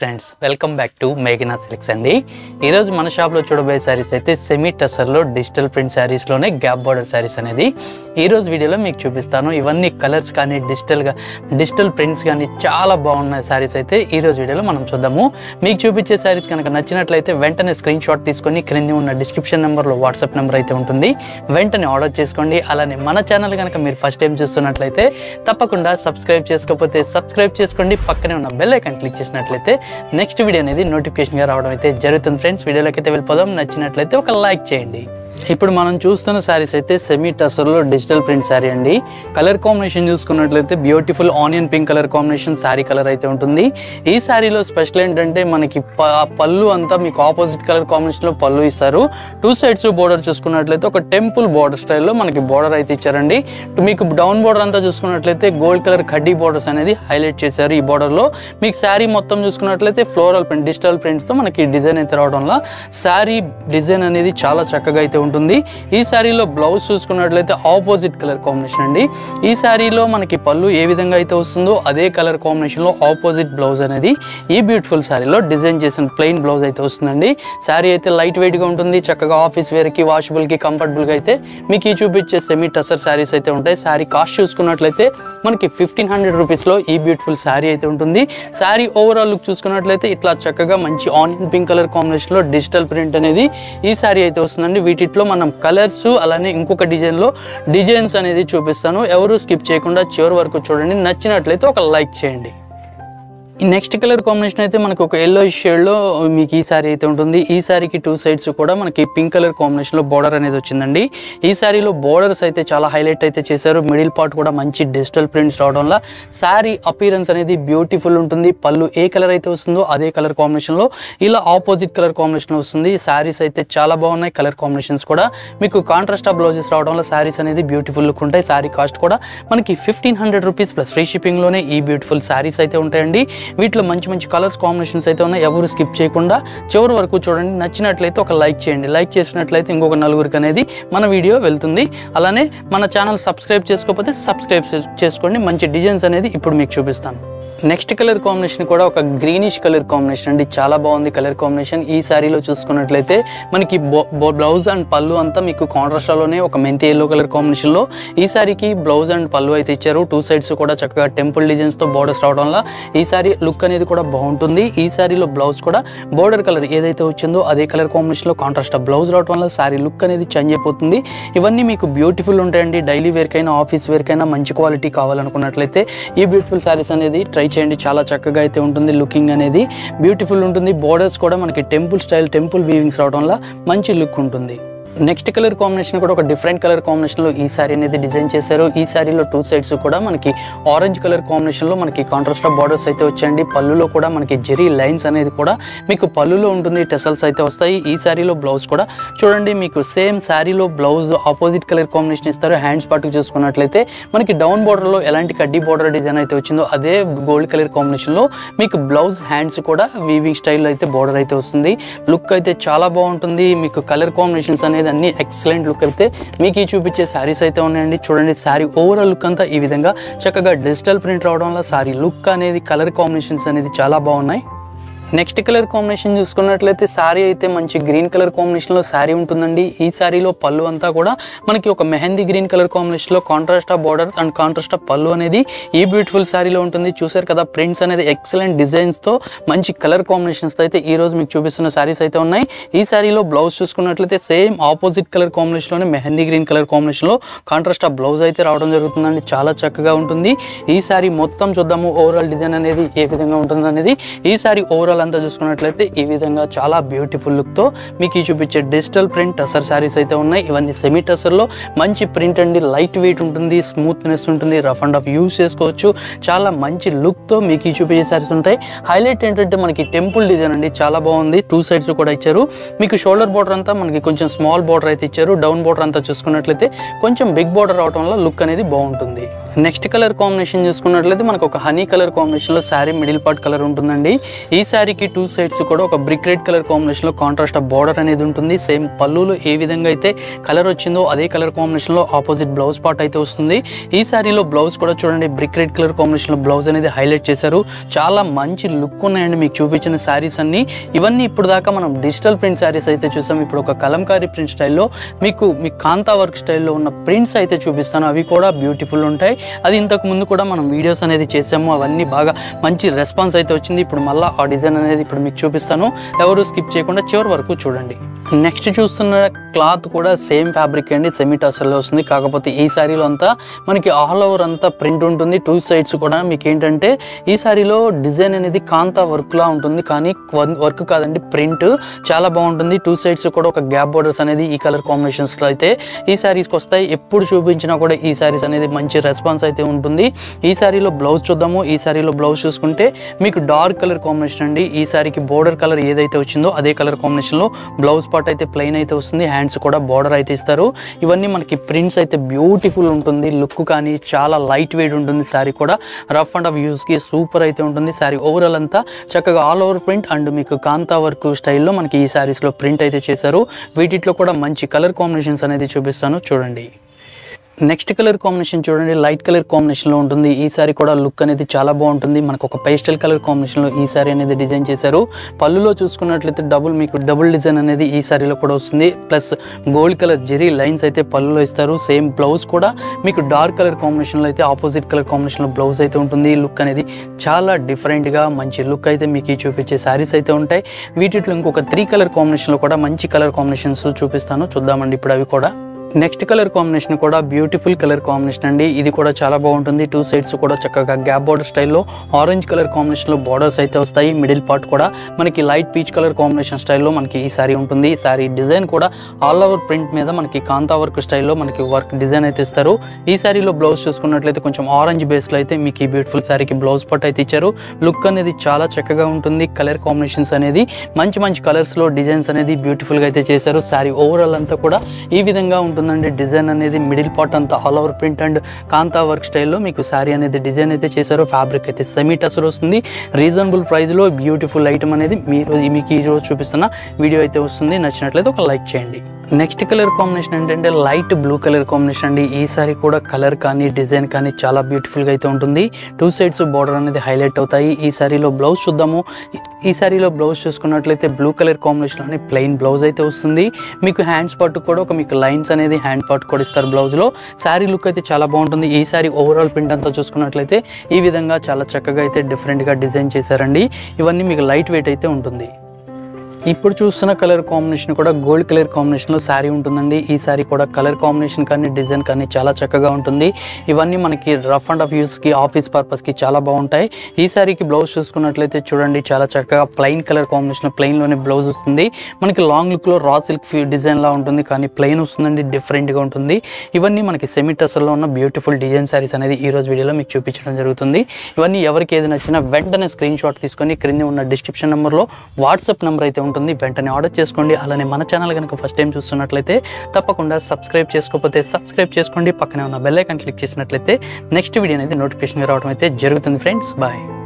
Friends welcome back to మేఘనా silks అండి. ఈరోజు మన షాప్లో చూడబోయే శారీస్ అయితే సెమీ టసర్లో డిజిటల్ ప్రింట్ శారీస్లోనే గ్యాప్ బార్డర్ శారీస్ అనేది. ఈరోజు వీడియోలో మీకు చూపిస్తాను. ఇవన్నీ కలర్స్ కానీ డిజిటల్గా డిజిటల్ ప్రింట్స్ కానీ చాలా బాగున్న శారీస్ అయితే. ఈరోజు వీడియోలో మనం చూద్దాము. మీకు చూపించే శారీస్ కనుక నచ్చినట్లయితే వెంటనే స్క్రీన్ షాట్ తీసుకొని క్రింది ఉన్న డిస్క్రిప్షన్ నెంబర్లో వాట్సాప్ నెంబర్ అయితే ఉంటుంది. వెంటనే ఆర్డర్ చేసుకోండి. అలానే మన ఛానల్ కనుక మీరు ఫస్ట్ టైం చూస్తున్నట్లయితే తప్పకుండా సబ్స్క్రైబ్ చేసుకోకపోతే సబ్స్క్రైబ్ చేసుకోండి. పక్కనే ఉన్న బెల్ ఐకాన్ క్లిక్ చేసినట్లయితే నెక్స్ట్ వీడియో అనేది నోటిఫికేషన్గా రావడం అయితే జరుగుతుంది ఫ్రెండ్స్ వీడియోలోకి అయితే వెళ్ళిపోదాం. నచ్చినట్లయితే ఒక లైక్ చేయండి. ఇప్పుడు మనం చూస్తున్న శారీస్ అయితే సెమీ టసర్లో డిజిటల్ ప్రింట్ శారీ అండి. కలర్ కాంబినేషన్ చూసుకున్నట్లయితే beautiful onion pink colour combination sari colour అయితే ఉంటుంది. ఈ శారీలో స్పెషల్ ఏంటంటే మనకి ప- పళ్ళు అంతా మీకు ఆపోజిట్ కలర్ కాంబినేషన్లో పళ్ళు ఇస్తారు. టూ సైడ్స్ బోర్డర్ చూసుకున్నట్లయితే ఒక టెంపుల్ బోర్డర్ స్టైల్లో మనకి బోర్డర్ అయితే ఇచ్చారండి. మీకు డౌన్ బోర్డర్ అంతా చూసుకున్నట్లయితే గోల్డ్ కలర్ కడ్డీ బోర్డర్స్ అనేది హైలైట్ చేశారు ఈ బోర్డర్లో మీకు శారీ మొత్తం చూసుకున్నట్లయితే ఫ్లోరల్ ప్రింట్ డిజిటల్ ప్రింట్స్తో మనకి డిజైన్ అయితే రావడం వల్ల శారీ డిజైన్ అనేది చాలా చక్కగా అయితే ఉంటుంది ఈ శారీలో బ్లౌజ్ చూసుకున్నట్లయితే ఆపోజిట్ కలర్ కాంబినేషన్ అండి. ఈ శారీలో మనకి పళ్ళు ఏ విధంగా అయితే వస్తుందో అదే కలర్ కాంబినేషన్లో ఆపోజిట్ బ్లౌజ్ అనేది ఈ బ్యూటిఫుల్ శారీలో డిజైన్ చేసిన ప్లెయిన్ బ్లౌజ్ అయితే వస్తుందండి. శారీ అయితే లైట్ వెయిట్గా ఉంటుంది. చక్కగా ఆఫీస్ వేర్కి వాషబుల్కి కంఫర్టబుల్గా అయితే మీకు ఈ చూపించే సెమీ టసర్ శారీస్ అయితే ఉంటాయి. శారీ కాస్ట్ చూసుకున్నట్లయితే మనకి ఫిఫ్టీన్ హండ్రెడ్ రూపీస్లో ఈ బ్యూటిఫుల్ శారీ అయితే ఉంటుంది. శారీ ఓవరాల్ లుక్ చూసుకున్నట్లయితే ఇట్లా చక్కగా మంచి ఆనియన్ పింక్ కలర్ కాంబినేషన్లో డిజిటల్ ప్రింట్ అనేది ఈ శారీ అయితే వస్తుందండి. వీటిలో మనం కలర్స్ అలానే ఇంకొక డిజైన్లో డిజైన్స్ అనేది చూపిస్తాను. ఎవరు స్కిప్ చేయకుండా చివరి వరకు చూడండి. నచ్చినట్లయితే ఒక లైక్ చేయండి. నెక్స్ట్ కలర్ కాంబినేషన్ అయితే మనకు ఒక ఎల్లో షేడ్లో మీకు ఈ సారీ అయితే ఉంటుంది. ఈ సారీకి టూ సైడ్స్ కూడా మనకి పింక్ కలర్ కాంబినేషన్లో బోర్డర్ అనేది వచ్చిందండి. ఈ సారీలో బోర్డర్స్ అయితే చాలా హైలైట్ అయితే చేశారు. మిడిల్ పార్ట్ కూడా మంచి డిజిటల్ ప్రింట్స్ రావడం వల్ల సారీ అపీరెన్స్ అనేది బ్యూటిఫుల్ ఉంటుంది. పళ్ళు ఏ కలర్ అయితే వస్తుందో అదే కలర్ కాంబినేషన్లో ఇలా ఆపోజిట్ కలర్ కాంబినేషన్ వస్తుంది. శారీస్ అయితే చాలా బాగున్నాయి. కలర్ కాంబినేషన్స్ కూడా మీకు కాంట్రాస్ట్ బ్లౌజెస్ రావడం వల్ల శారీస్ అనేది బ్యూటిఫుల్ లుక్ ఉంటాయి. శారీ కాస్ట్ కూడా మనకి fifteen hundred rupees plus free షిప్పింగ్లోనే ఈ బ్యూటిఫుల్ శారీస్ అయితే ఉంటాయండి. వీటిలో మంచి మంచి కలర్స్ కాంబినేషన్స్ అయితే ఉన్నాయి. ఎవరు స్కిప్ చేయకుండా చివరి వరకు చూడండి. నచ్చినట్లయితే ఒక లైక్ చేయండి. లైక్ చేసినట్లయితే ఇంకొక నలుగురికి అనేది మన వీడియో వెళ్తుంది. అలానే మన ఛానల్ సబ్స్క్రైబ్ చేసుకోకపోతే సబ్స్క్రైబ్ చేసుకోండి. మంచి డిజైన్స్ అనేది ఇప్పుడు మీకు చూపిస్తాను. నెక్స్ట్ కలర్ కాంబినేషన్ కూడా ఒక గ్రీనిష్ కలర్ కాంబినేషన్ అండి. చాలా బాగుంది కలర్ కాంబినేషన్. ఈ శారీలో చూసుకున్నట్లయితే మనకి బ్లౌజ్ అండ్ పళ్ళు అంతా మీకు కాంట్రాస్ట్లోనే ఒక మెంతి ఎల్లో కలర్ కాంబినేషన్లో ఈ శారీకి బ్లౌజ్ అండ్ పళ్ళు అయితే ఇచ్చారు. టూ సైడ్స్ కూడా చక్కగా టెంపుల్ డిజైన్స్తో బోర్డర్స్ రావడం వల్ల ఈ శారీ లుక్ అనేది కూడా బాగుంటుంది. ఈ శారీలో బ్లౌజ్ కూడా బోర్డర్ కలర్ ఏదైతే వచ్చిందో అదే కలర్ కాంబినేషన్లో కాంట్రాస్ట్ బ్లౌజ్ రావడం వల్ల శారీ లుక్ అనేది చేంజ్ అయిపోతుంది. ఇవన్నీ మీకు బ్యూటిఫుల్ ఉంటాయండి. డైలీ వేర్కైనా ఆఫీస్ వేర్కైనా మంచి క్వాలిటీ కావాలనుకున్నట్లయితే ఈ బ్యూటిఫుల్ శారీస్ అనేది ట్రై చేయండి. చాలా చక్కగా అయితే ఉంటుంది లుకింగ్ అనేది. బ్యూటిఫుల్ ఉంటుంది. బోర్డర్స్ కూడా మనకి టెంపుల్ స్టైల్ టెంపుల్ వీవింగ్స్ రావడం వల్ల మంచి లుక్ ఉంటుంది. నెక్స్ట్ కలర్ కాంబినేషన్ కూడా ఒక డిఫరెంట్ కలర్ కాంబినేషన్లో ఈ శారీ అనేది డిజైన్ చేశారు. ఈ శారీలో టూ సైడ్స్ కూడా మనకి ఆరెంజ్ కలర్ కాంబినేషన్లో మనకి కాంట్రాస్ట్ బార్డర్స్ అయితే వచ్చాయండి. పళ్ళులో కూడా మనకి జెరీ లైన్స్ అనేది కూడా మీకు పళ్ళులో ఉంటుంది టెసల్స్ అయితే వస్తాయి. ఈ శారీలో బ్లౌజ్ కూడా చూడండి మీకు సేమ్ శారీలో బ్లౌజ్ ఆపోజిట్ కలర్ కాంబినేషన్ ఇస్తారు. హ్యాండ్స్ పార్ట్కి చూసుకున్నట్లయితే మనకి డౌన్ బార్డర్లో ఎలాంటి కడ్డీ బార్డర్ డిజైన్ అయితే వచ్చిందో అదే గోల్డ్ కలర్ కాంబినేషన్లో మీకు బ్లౌజ్ హ్యాండ్స్ కూడా వీవింగ్ స్టైల్లో అయితే బార్డర్ అయితే వస్తుంది. లుక్ అయితే చాలా బాగుంటుంది. మీకు కలర్ కాంబినేషన్స్ అనేది అన్ని ఎక్సలెంట్ లుక్ అయితే మీకు ఈ చూపించే శారీస్ అయితే ఉన్నాయండి. చూడండి శారీ ఓవరాల్ లుక్ అంతా ఈ విధంగా చక్కగా డిజిటల్ ప్రింట్ రావడం వల్ల శారీ లుక్ అనేది కలర్ కాంబినేషన్స్ అనేది చాలా బాగున్నాయి. నెక్స్ట్ కలర్ కాంబినేషన్ చూసుకున్నట్లయితే శారీ అయితే మంచి గ్రీన్ కలర్ కాంబినేషన్లో శారీ ఉంటుందండి. ఈ శారీలో పళ్ళు అంతా కూడా మనకి ఒక మెహందీ గ్రీన్ కలర్ కాంబినేషన్లో contrast of borders and contrast of పళ్ళు అనేది ఈ బ్యూటిఫుల్ శారీలో ఉంటుంది. చూసారు కదా ప్రింట్స్ అనేది ఎక్సలెంట్ డిజైన్స్తో మంచి కలర్ కాంబినేషన్స్తో అయితే ఈ రోజు మీకు చూపిస్తున్న శారీస్ అయితే ఉన్నాయి. ఈ శారీలో బ్లౌజ్ చూసుకున్నట్లయితే సేమ్ ఆపోజిట్ కలర్ కాంబినేషన్లోనే మెహందీ గ్రీన్ కలర్ కాంబినేషన్లో కాంట్రాస్ట్ ఆఫ్ బ్లౌజ్ అయితే రావడం జరుగుతుందండి. చాలా చక్కగా ఉంటుంది. ఈ శారీ మొత్తం చూద్దాము ఓవరాల్ డిజైన్ అనేది ఏ విధంగా ఉంటుంది అనేది ఈ శారీ ఓవరాల్ అంతా చూసుకున్నట్లయితే ఈ విధంగా చాలా బ్యూటిఫుల్ లుక్తో మీకు ఈ చూపించే డిజిటల్ ప్రింట్ టసర్ శారీస్ అయితే ఉన్నాయి. ఇవన్నీ సెమీ టసర్లో మంచి ప్రింట్ అండి. లైట్ వెయిట్ ఉంటుంది స్మూత్నెస్ ఉంటుంది రఫ్ అండ్ ఆఫ్ యూస్ చేసుకోవచ్చు. చాలా మంచి లుక్తో మీకు ఈ చూపించే శారీస్ ఉంటాయి. హైలైట్ ఏంటంటే మనకి టెంపుల్ డిజైన్ అండి. చాలా బాగుంది. టూ సైడ్స్ కూడా ఇచ్చారు. మీకు షోల్డర్ బార్డర్ అంతా మనకి కొంచెం స్మాల్ బార్డర్ అయితే ఇచ్చారు. డౌన్ బార్డర్ అంతా చూసుకున్నట్లయితే కొంచెం బిగ్ బార్డర్ రావడం వల్ల లుక్ అనేది బాగుంటుంది. నెక్స్ట్ కలర్ కాంబినేషన్ చూసుకున్నట్లయితే మనకు ఒక హనీ కలర్ కాంబినేషన్లో శారీ మిడిల్ పార్ట్ కలర్ ఉంటుందండి. ఈ శారీకి టూ సైడ్స్ కూడా ఒక బ్రిక్ రెడ్ కలర్ కాంబినేషన్లో కాంట్రాస్ట్ బార్డర్ అనేది ఉంటుంది. సేమ్ పళ్ళులో ఏ విధంగా అయితే కలర్ వచ్చిందో అదే కలర్ కాంబినేషన్లో ఆపోజిట్ బ్లౌజ్ పార్ట్ అయితే వస్తుంది. ఈ శారీలో బ్లౌజ్ కూడా చూడండి బ్రిక్ రెడ్ కలర్ కాంబినేషన్లో బ్లౌజ్ అనేది హైలైట్ చేశారు. చాలా మంచి లుక్ ఉన్నాయండి మీకు చూపించిన శారీస్ అన్ని. ఇవన్నీ ఇప్పుడు దాకా మనం డిజిటల్ ప్రింట్ శారీస్ అయితే చూసాం. ఇప్పుడు ఒక కలంకారీ ప్రింట్ స్టైల్లో మీకు మీ కాంతా వర్క్ స్టైల్లో ఉన్న ప్రింట్స్ అయితే చూపిస్తాను. అవి కూడా బ్యూటిఫుల్ ఉంటాయి. అది ఇంతకు ముందు కూడా మనం వీడియోస్ అనేది చేసాము అవన్నీ బాగా మంచి రెస్పాన్స్ అయితే వచ్చింది. ఇప్పుడు మళ్ళీ ఆ డిజైన్ అనేది ఇప్పుడు మీకు చూపిస్తాను. ఎవరు స్కిప్ చేయకుండా చివరి వరకు చూడండి. నెక్స్ట్ చూస్తున్న క్లాత్ కూడా సేమ్ ఫ్యాబ్రిక్ అండి సెమీ టసర్లో వస్తుంది. కాకపోతే ఈ శారీలో అంతా మనకి ఆల్ ఓవర్ అంతా ప్రింట్ ఉంటుంది. టూ సైడ్స్ కూడా మీకు ఏంటంటే ఈ శారీలో డిజైన్ అనేది కాంతా వర్క్లా ఉంటుంది. కానీ వర్క్ కాదండి ప్రింట్ చాలా బాగుంటుంది. టూ సైడ్స్ కూడా ఒక గ్యాప్ బోర్డర్స్ అనేది ఈ కలర్ కాంబినేషన్స్లో అయితే ఈ శారీస్కి వస్తాయి. ఎప్పుడు చూపించినా కూడా ఈ శారీస్ అనేది మంచి రెస్పాన్స్ అయితే ఉంటుంది. ఈ శారీలో బ్లౌజ్ చూద్దాము. ఈ శారీలో బ్లౌజ్ చూసుకుంటే మీకు డార్క్ కలర్ కాంబినేషన్ అండి. ఈ శారీకి బోర్డర్ కలర్ ఏదైతే వచ్చిందో అదే కలర్ కాంబినేషన్లో బ్లౌజ్ పార్ట్ అయితే ప్లెయిన్ అయితే వస్తుంది. డిజైన్స్ కూడా బార్డర్ అయితే ఇస్తారు. ఇవన్నీ మనకి ప్రింట్స్ అయితే బ్యూటిఫుల్ ఉంటుంది. లుక్ కానీ చాలా లైట్ వెయిట్ ఉంటుంది. శారీ కూడా రఫ్ అండ్ ఆఫ్ యూస్కి సూపర్ అయితే ఉంటుంది. శారీ ఓవరాల్ అంతా చక్కగా ఆల్ ఓవర్ ప్రింట్ అండ్ మీకు కాంతా వర్క్ స్టైల్లో మనకి ఈ శారీస్లో ప్రింట్ అయితే చేశారు. వీటిలో కూడా మంచి కలర్ కాంబినేషన్స్ అనేది చూపిస్తాను. చూడండి. నెక్స్ట్ కలర్ కాంబినేషన్ చూడండి లైట్ కలర్ కాంబినేషన్లో ఉంటుంది. ఈ సారీ కూడా లుక్ అనేది చాలా బాగుంటుంది. మనకు ఒక పేస్టల్ కలర్ కాంబినేషన్లో ఈ సారీ అనేది డిజైన్ చేశారు. పళ్ళులో చూసుకున్నట్లయితే డబుల్ మీకు డబుల్ డిజైన్ అనేది ఈ సారీలో కూడా వస్తుంది. Plus gold colour zari lines అయితే పళ్ళులో ఇస్తారు. సేమ్ బ్లౌజ్ కూడా మీకు డార్క్ కలర్ కాంబినేషన్లో అయితే ఆపోజిట్ కలర్ కాంబినేషన్లో బ్లౌజ్ అయితే ఉంటుంది. లుక్ అనేది చాలా డిఫరెంట్గా మంచి లుక్ అయితే మీకు ఈ చూపించే శారీస్ అయితే ఉంటాయి. వీటిలో ఇంకొక త్రీ కలర్ కాంబినేషన్లో కూడా మంచి కలర్ కాంబినేషన్స్ చూపిస్తాను. చూద్దామండి ఇప్పుడు అవి కూడా. నెక్స్ట్ కలర్ కాంబినేషన్ కూడా బ్యూటిఫుల్ కలర్ కాంబినేషన్ అండి. ఇది కూడా చాలా బాగుంటుంది. టూ సైడ్స్ కూడా చక్కగా గ్యాప్ బార్డర్ స్టైల్లో ఆరెంజ్ కలర్ కాంబినేషన్లో బార్డర్స్ అయితే వస్తాయి. మిడిల్ పార్ట్ కూడా మనకి లైట్ పీచ్ కలర్ కాంబినేషన్ స్టైల్లో మనకి ఈ సారీ ఉంటుంది. ఈ సారీ డిజైన్ కూడా ఆల్ ఓవర్ ప్రింట్ మీద మనకి కాంతా వర్క్ స్టైల్లో మనకి వర్క్ డిజైన్ అయితే ఇస్తారు. ఈ సారీలో బ్లౌజ్ చూసుకున్నట్లయితే కొంచెం ఆరెంజ్ బేస్లో అయితే మీకు ఈ బ్యూటిఫుల్ సారీకి బ్లౌజ్ పట్ అయితే ఇచ్చారు. లుక్ అనేది చాలా చక్కగా ఉంటుంది. కలర్ కాంబినేషన్స్ అనేది మంచి మంచి కలర్స్లో డిజైన్స్ అనేది బ్యూటిఫుల్గా అయితే చేశారు. సారీ ఓవరాల్ అంతా కూడా ఈ విధంగా ఉంటుందండి. డిజైన్ అనేది మిడిల్ పార్ట్ అంతా all over print and kantha work స్టైల్లో మీకు సారీ అనేది డిజైన్ అయితే చేశారు ఫ్యాబ్రిక్ అయితే సెమీ టసర్ వస్తుంది. రీజనబుల్ ప్రైస్లో బ్యూటిఫుల్ ఐటమ్ అనేది మీరు మీకు ఈ రోజు చూపిస్తున్న వీడియో అయితే వస్తుంది. నచ్చినట్లయితే ఒక లైక్ చేయండి. నెక్స్ట్ కలర్ కాంబినేషన్ ఏంటంటే లైట్ బ్లూ కలర్ కాంబినేషన్ అండి. ఈ సారీ కూడా కలర్ కానీ డిజైన్ కానీ చాలా బ్యూటిఫుల్గా అయితే ఉంటుంది. టూ సైడ్స్ బార్డర్ అనేది హైలైట్ అవుతాయి. ఈ సారీలో బ్లౌజ్ చూద్దాము. ఈ సారీలో బ్లౌజ్ చూసుకున్నట్లయితే బ్లూ కలర్ కాంబినేషన్లోనే ప్లెయిన్ బ్లౌజ్ అయితే వస్తుంది. మీకు హ్యాండ్స్ పార్ట్ కూడా ఒక మీకు లైన్స్ అనేది హ్యాండ్ పార్ట్ కూడా ఇస్తారు బ్లౌజ్లో శారీ లుక్ అయితే చాలా బాగుంటుంది. ఈ సారీ ఓవరాల్ ప్రింట్ అంతా చూసుకున్నట్లయితే ఈ విధంగా చాలా చక్కగా అయితే డిఫరెంట్గా డిజైన్ చేశారండి. ఇవన్నీ మీకు లైట్ వెయిట్ అయితే ఉంటుంది. ఇప్పుడు చూస్తున్న కలర్ కాంబినేషన్ కూడా గోల్డ్ కలర్ కాంబినేషన్లో శారీ ఉంటుందండి. ఈ శారీ కూడా కలర్ కాంబినేషన్ కానీ డిజైన్ కానీ చాలా చక్కగా ఉంటుంది. ఇవన్నీ మనకి రఫ్ అండ్ ఆఫ్ యూస్కి ఆఫీస్ పర్పస్కి చాలా బాగుంటాయి. ఈ శారీకి బ్లౌజ్ చూసుకున్నట్లయితే చూడండి చాలా చక్కగా ప్లెయిన్ కలర్ కాంబినేషన్ ప్లెయిన్లోనే బ్లౌజ్ వస్తుంది. మనకి లాంగ్ లుక్లో రా సిల్క్ డిజైన్లా ఉంటుంది. కానీ ప్లెయిన్ వస్తుందండి డిఫరెంట్గా ఉంటుంది. ఇవన్నీ మనకి సెమీ టసర్లో ఉన్న బ్యూటిఫుల్ డిజైన్ శారీస్ అనేది ఈ రోజు వీడియోలో మీకు చూపించడం జరుగుతుంది. ఇవన్నీ ఎవరికి ఏది నచ్చినా వెంటనే స్క్రీన్ షాట్ తీసుకొని క్రింద ఉన్న డిస్క్రిప్షన్ నెంబర్లో వాట్సాప్ నెంబర్ అయితే ఉంటుంది వెంటనే ఆర్డర్ చేసుకోండి. అలానే మన ఛానల్ కనుక ఫస్ట్ టైం చూస్తున్నట్లయితే తప్పకుండా సబ్స్క్రైబ్ చేసుకోకపోతే సబ్స్క్రైబ్ చేసుకోండి. పక్కనే ఉన్న బెల్ ఐకాన్ క్లిక్ చేసినట్లయితే నెక్స్ట్ వీడియో అనేది నోటిఫికేషన్ రావడం అయితే జరుగుతుంది ఫ్రెండ్స్ బాయ్